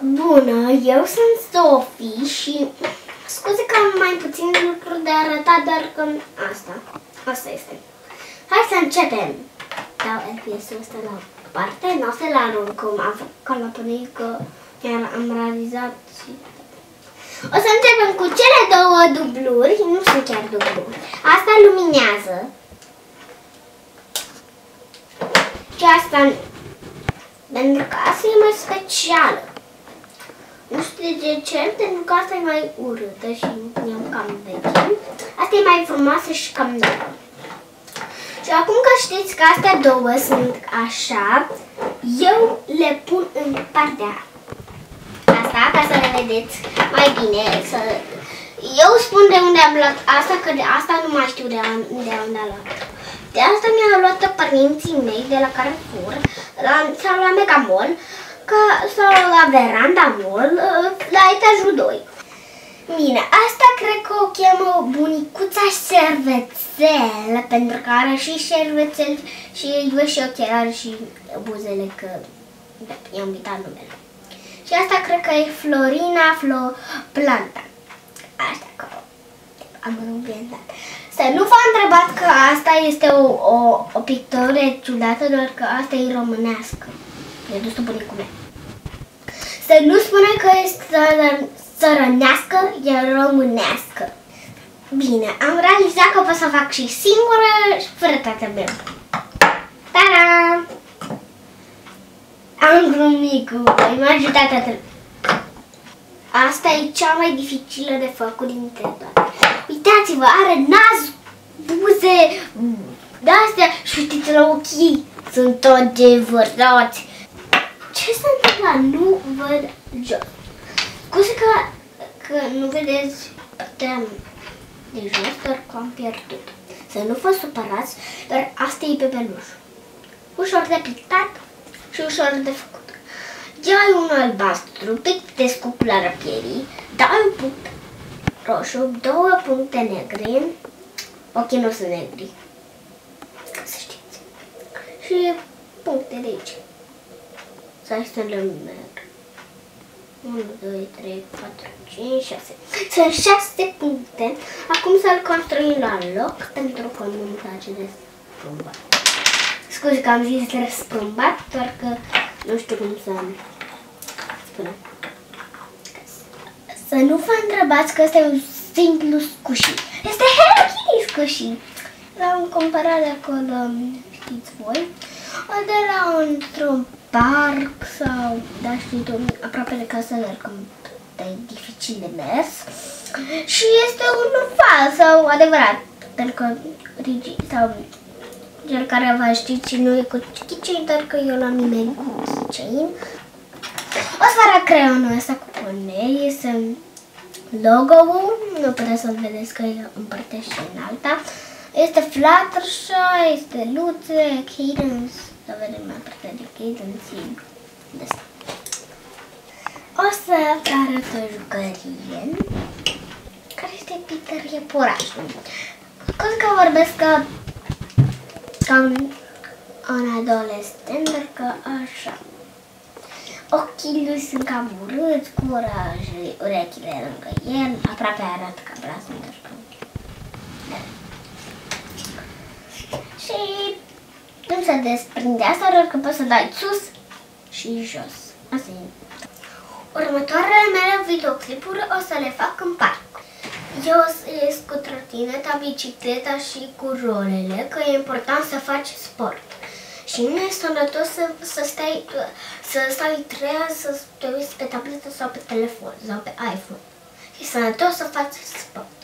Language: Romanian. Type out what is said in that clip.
Bună, eu sunt Sofie și scuze că am mai puțin lucruri de arătat, dar că asta, asta este. Hai să începem. Dau FPS-ul ăsta la parte, nu o să-l arunc cum am făcut ca la până că chiar am realizat și... O să începem cu cele două dubluri, nu sunt chiar dubluri. Asta luminează. Și asta pentru că asta e mai specială. Nu știu de ce, pentru că asta e mai urâtă și e cam veche. Asta e mai frumoasă și cam nouă. Și acum că știți că astea două sunt așa, eu le pun în partea asta, ca să le vedeți mai bine. Să... Eu spun de unde am luat asta, că de asta nu mai știu de, de unde am luat. De asta mi-au luat părinții mei de la Carrefour la, sau la Megamall ca, sau la Veranda Mall la etajul 2. Bine, asta cred că o cheamă bunicuța șervețel, pentru că are și șervețel și îi și ochelari și buzele, că i-am uitat numele. Și asta cred că e Florina Flo Planta. Asta că am dat. Să nu vă întrebați că asta este o, o, o pictură ciudată, doar că asta e românească. E dus bunicul meu. Să nu spune că este sărănească, e românească. Bine, am realizat că pot să fac și singură și fără tatăl meu. Ta-da! Am glumit cu voi, m-a ajutat tatăl. Asta e cea mai dificilă de făcut dintre toate. Uitați-vă, are nas, buze, de-astea și uitați la ochii. Sunt adevărați. Ce s-a întâmplat? Nu văd jos. Scuze că, că nu vedeți partea de jos, dar că am pierdut. Să nu vă supărați, dar asta e bebeluș. Ușor de pictat și ușor de făcut. Ia un albastru, pic de scupulară pielii, dai un punct roșu, două puncte negre, ochii nu sunt negri, ca să știți, și puncte de aici. Să să le merg. 1, 2, 3, 4, 5, 6. Sunt 6 puncte. Acum să-l construim la loc, pentru că nu-mi place de sprumbat. Scuze că am zis de sprumbat, doar că nu știu cum să spune. Să nu vă întrebați că este un simplu scuși. Este Hello Kitty scuși. L-am cumpărat de acolo, știți voi, de la un parc sau, da știți, aproape de casă, dar cam e dificil de mers. Și este un fals sau adevărat, pentru că sau cel care vă știți nu e cu keychain, dar că eu l-am nimeni cu keychain. O să vă arăt creionul ăsta cu ponei, este logo-ul, nu puteți să-l vedeți că e în partea și în alta. Este Fluttershy, este Luțe, Cadence, să vedem mai partea de Cadence de asta. O să vă arăt o jucărie care este Peter Iepurașul. Cum că vorbesc ca, ca un, un adolescent, dar că așa. Ochii lui sunt cam urâți, curaj, urechile lângă el, aproape arată ca brațul da. Și nu se desprinde asta, doar că poți să dai sus și jos. Asta e. Următoarele mele videoclipuri o să le fac în parc. Eu o să ies cu trotineta, bicicleta și cu rolele, că e important să faci sport. Și nu e sănătos să, să stai, să stai treaz, să te uiți pe tabletă sau pe telefon sau pe iPhone. E sănătos să faci sport.